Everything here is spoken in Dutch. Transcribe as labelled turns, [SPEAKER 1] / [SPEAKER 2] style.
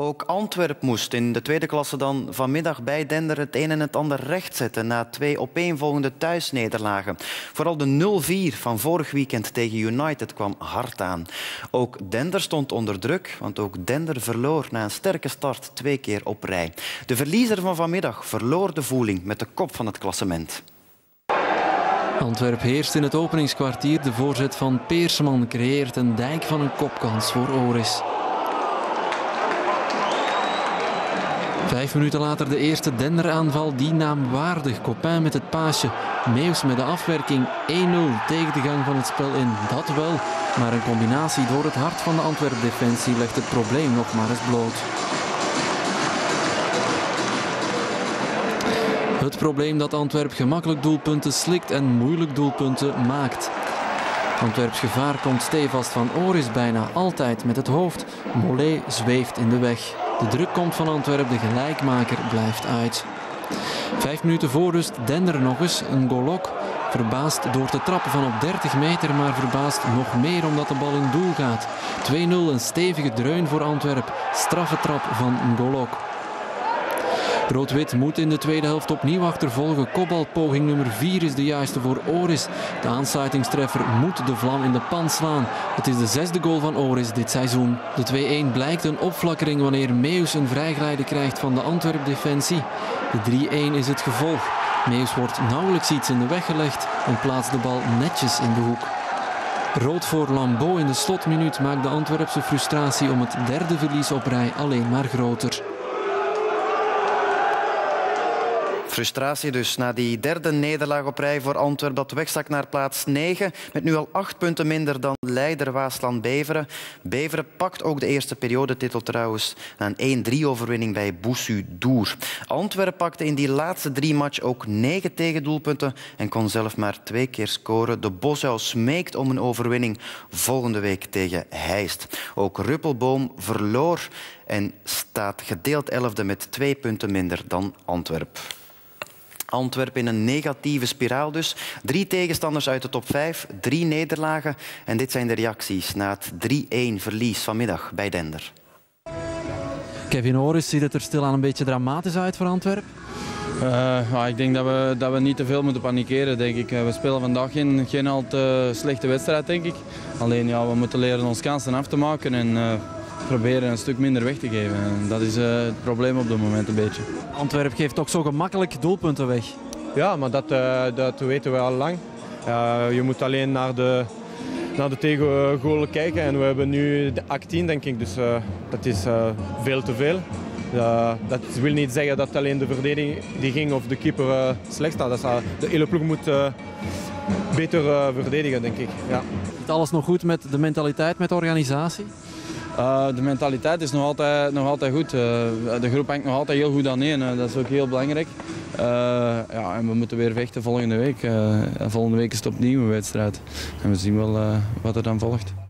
[SPEAKER 1] Ook Antwerp moest in de tweede klasse dan vanmiddag bij Dender het een en het ander rechtzetten na twee opeenvolgende thuisnederlagen. Vooral de 0-4 van vorig weekend tegen United kwam hard aan. Ook Dender stond onder druk, want ook Dender verloor na een sterke start twee keer op rij. De verliezer van vanmiddag verloor de voeling met de kop van het klassement.
[SPEAKER 2] Antwerp heerst in het openingskwartier. De voorzet van Peersman creëert een dijk van een kopkans voor Oris. Vijf minuten later de eerste denderaanval, die naam waardig. Copin met het paasje, Meus met de afwerking 1-0 tegen de gang van het spel in. Dat wel, maar een combinatie door het hart van de Antwerp-defensie legt het probleem nog maar eens bloot. Het probleem dat Antwerp gemakkelijk doelpunten slikt en moeilijk doelpunten maakt. Antwerps gevaar komt stevast van Oris bijna altijd met het hoofd. Mollet zweeft in de weg. De druk komt van Antwerp, de gelijkmaker blijft uit. Vijf minuten voor rust Dender nog eens, een golok. Verbaasd door te trappen van op 30 meter, maar verbaasd nog meer omdat de bal in doel gaat. 2-0, een stevige dreun voor Antwerp. Straffe trap van Ngolok. Rood-wit moet in de tweede helft opnieuw achtervolgen. Kopbalpoging nummer 4 is de juiste voor Oris. De aansluitingstreffer moet de vlam in de pan slaan. Het is de zesde goal van Oris dit seizoen. De 2-1 blijkt een opflakkering wanneer Meus een vrijglijde krijgt van de Antwerp-defensie. De 3-1 is het gevolg. Meus wordt nauwelijks iets in de weg gelegd en plaatst de bal netjes in de hoek. Rood voor Lambeau in de slotminuut maakt de Antwerpse frustratie om het derde verlies op rij alleen maar groter.
[SPEAKER 1] Frustratie dus na die derde nederlaag op rij voor Antwerp dat wegstak naar plaats 9. Met nu al acht punten minder dan leider Waasland Beveren. Beveren pakt ook de eerste periodetitel trouwens na een 1-3-overwinning bij Boussu Doer. Antwerp pakte in die laatste drie match ook negen tegendoelpunten en kon zelf maar twee keer scoren. De Bosuil smeekt om een overwinning volgende week tegen Heist. Ook Ruppelboom verloor en staat gedeeld elfde met twee punten minder dan Antwerp. Antwerpen in een negatieve spiraal dus. Drie tegenstanders uit de top 5, drie nederlagen. En dit zijn de reacties na het 3-1 verlies vanmiddag bij Dender.
[SPEAKER 2] Kevin Oris ziet het er stilaan een beetje dramatisch uit voor Antwerpen.
[SPEAKER 3] Uh, ik denk dat we, dat we niet te veel moeten panikeren. Denk ik. Eh, we spelen vandaag geen, geen al te slechte wedstrijd, denk ik. Alleen ja, we moeten leren ons kansen af te maken. En, uh, proberen een stuk minder weg te geven. En dat is uh, het probleem op dit moment een beetje.
[SPEAKER 2] Antwerp geeft toch zo gemakkelijk doelpunten weg.
[SPEAKER 4] Ja, maar dat, uh, dat weten we al lang. Uh, je moet alleen naar de, naar de tegengoal kijken en we hebben nu de 18 denk ik, dus dat is veel te veel. dat wil niet zeggen dat alleen de verdediging of de keeper slecht staat. Dat de hele ploeg moet beter verdedigen, denk ik. Ja.
[SPEAKER 2] Zit alles nog goed met de mentaliteit, met de organisatie?
[SPEAKER 3] Uh, de mentaliteit is nog altijd, nog altijd goed. Uh, de groep hangt nog altijd heel goed aan één. Uh, dat is ook heel belangrijk. ja, en we moeten weer vechten volgende week. volgende week is het opnieuw een wedstrijd. En we zien wel wat er dan volgt.